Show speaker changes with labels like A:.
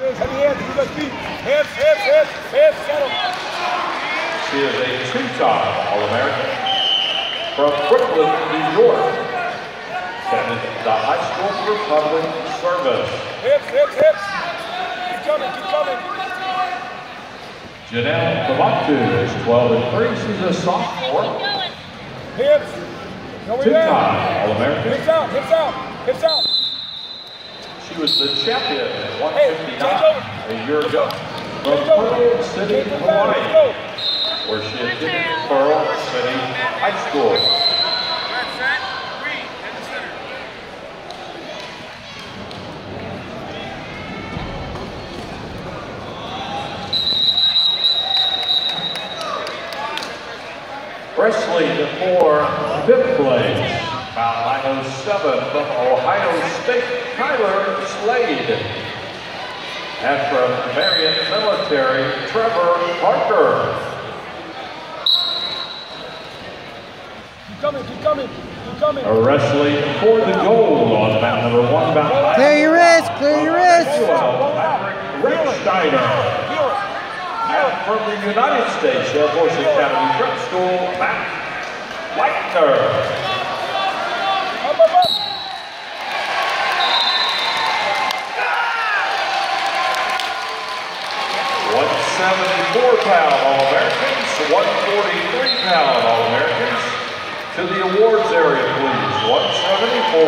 A: Heavy.
B: She is a two-time All-American from Brooklyn, New York. Attended the High School for Public Service.
A: Hips, hips, hips. Keep coming, keep coming.
B: Janelle Cavatu is 12 and 3. She's a sophomore,
A: Hips.
B: Two-time All-American.
A: Hips out, hips out, hips out.
B: She was the champion at
A: Hey, change
B: 159 a year ago. From. Pearl City,
A: Change it down, let's
B: Hawaii, where she attended Pearl City High School. Wrestling for fifth place, about 907 from Ohio State, Tyler Slade. And from Marion Military, Trevor Parker.
A: Keep coming, keep coming, keep coming.
B: Wrestling for the gold on bout number one, about
C: Clear your wrist, clear your wrist.
B: Maverick Rick Steiner.
A: Feel.
B: And from the United States Air Force Academy Prep School, Matt Leitner. 174-pound All-Americans, 143-pound All-Americans. To the awards area, please. 174.